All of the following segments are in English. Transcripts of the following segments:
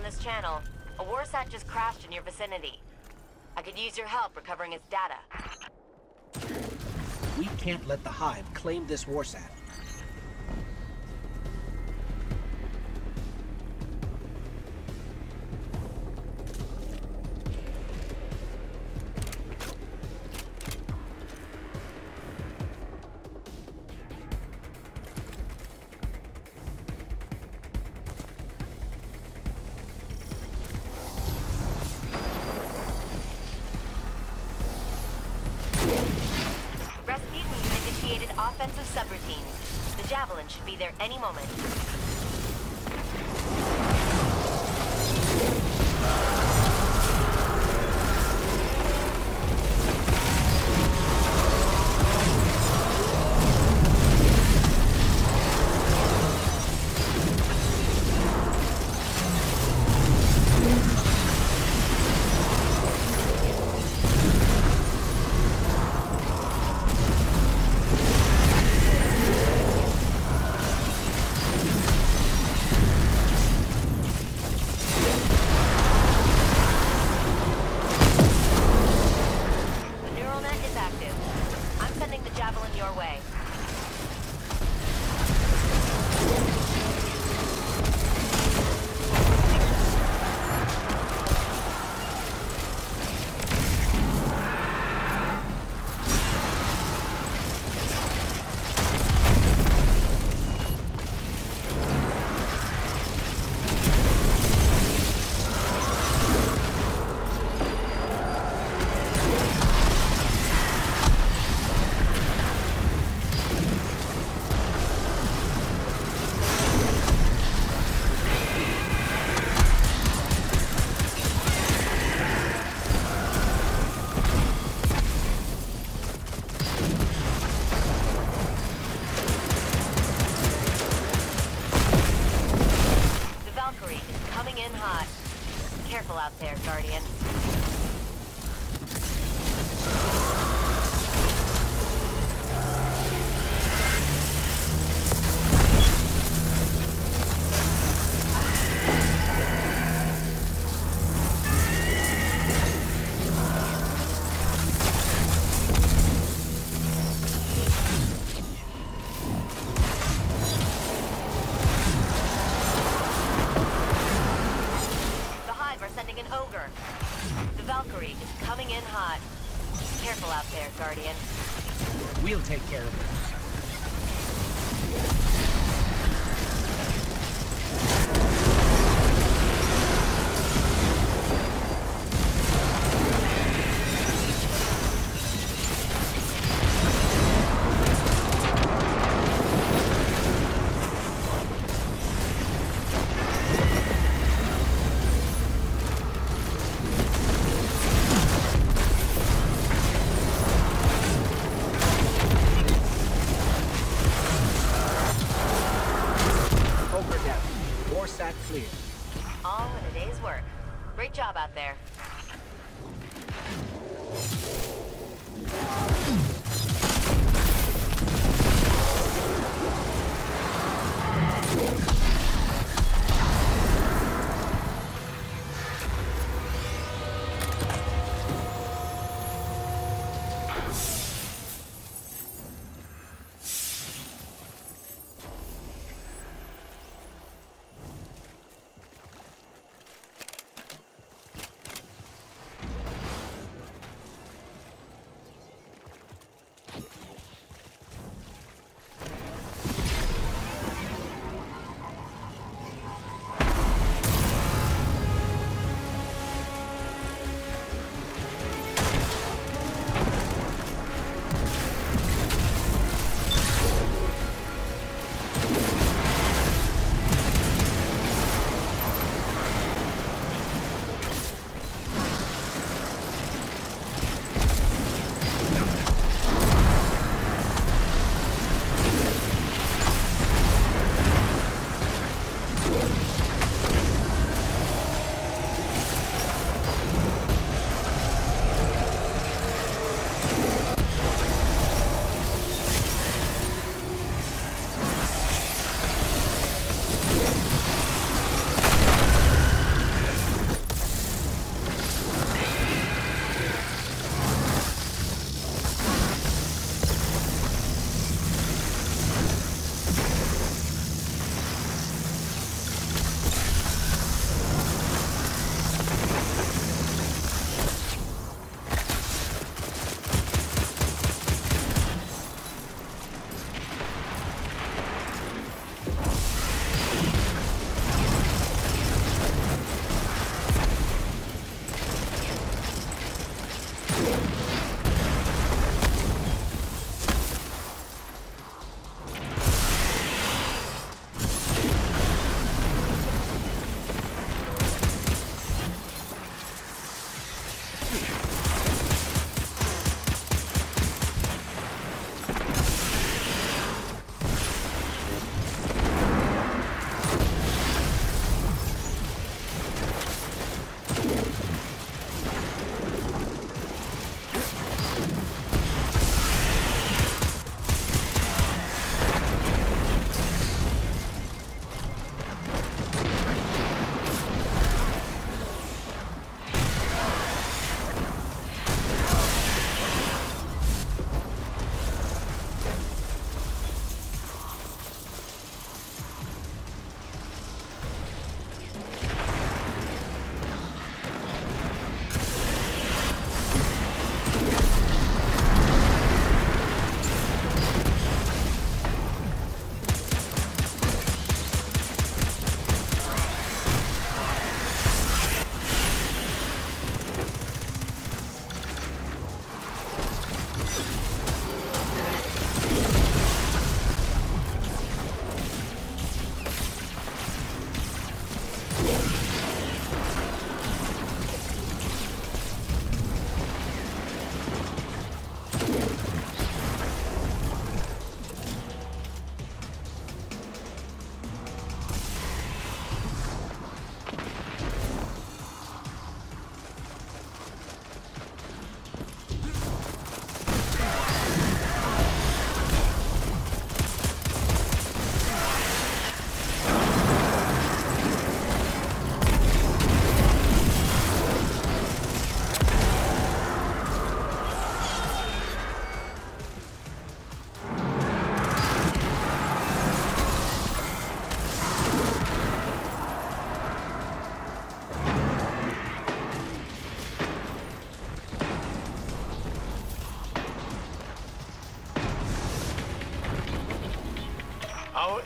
this channel. A warsat just crashed in your vicinity. I could use your help recovering its data. We can't let the Hive claim this warsat. Offensive subroutines. The Javelin should be there any moment. clear. All in a day's work. Great job out there.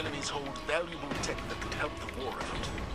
Enemies hold valuable tech that could help the war effort.